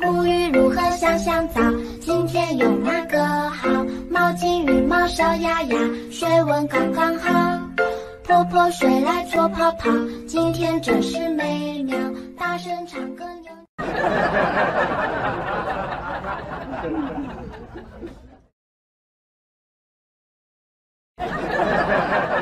沐浴如何？香香皂，今天用哪个好？毛巾、浴帽、小鸭鸭，水温刚刚好。泼泼水来搓泡泡，今天真是美妙。大声唱歌，用。